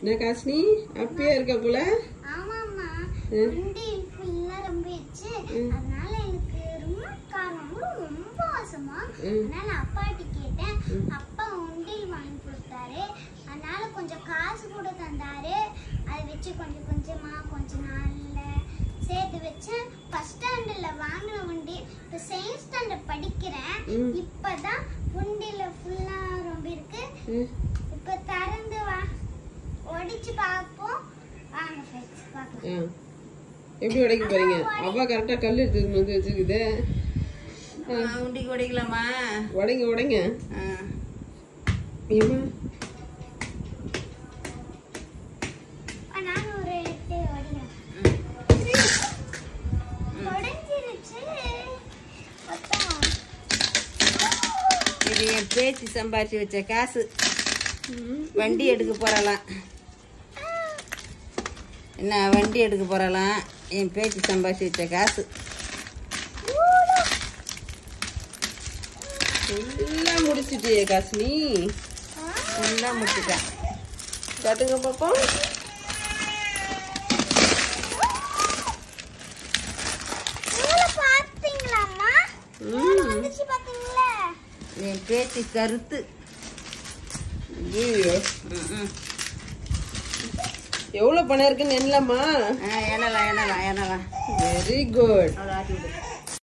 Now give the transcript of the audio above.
என்ன காசினி ஹாப்பியா இருக்க போல? அப்பாட்டி கேட்டேன். அப்பா உண்டில் வாங்கி கொடுத்தாரு. அதனால கொஞ்சம் காசு கூட தந்தாரு. அதை வச்சு கொஞ்சம் கொஞ்சமா கொஞ்ச நாள்ல சேர்த்து வச்சேன். ஃபர்ஸ்ட் ஸ்டாண்டர்ட்ல வாங்கின உண்டி இப்போ செகண்ட் ஸ்டாண்டர்ட் படிக்கிறேன். இப்பதான் உண்டில ஃபுல்லா ரொம்ப இருக்கு ம். இப்ப திறந்து வா ஒடிச்சு பார்ப்போம். வாங்க ஃப்ரெண்ட்ஸ் பார்க்கலாம். ஆ. எப்படி உடைக்க போறீங்க? அவ கரெக்டா கல் எடுத்து வந்து வச்சிருக்குதே. உண்டிக்கு உடைக்கலாமா? உடைங்க உடைங்க. இது என் பேச்சு சம்பாரிச்சு வச்ச காசு. வண்டி எடுக்க போறலாம். என்ன வண்டி எடுக்க போறலாம் என் பேச்சு சம்பாரிச்சு வச்ச காசு. எல்லாம் முடிச்சிட்டியே காசினி. ஃபுல்லாக முடிச்சுட்டேன் காட்டுங்க பாப்போம். இவ்வளவு பார்த்தீங்களாம்மா ம். வந்துச்சு பார்த்தீங்களா? என் பேச்சு கருத்து. ஐயோ ம், ம். எவ்வளவு பணம் இருக்குன்னு என்னலாமா ஆ எண்ணலாம் எண்ணலாம் எண்ணலாம். Very good